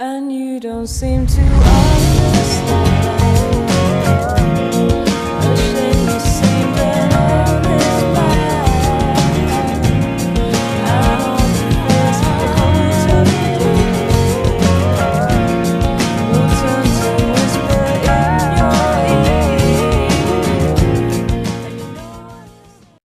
And you don't seem to understand.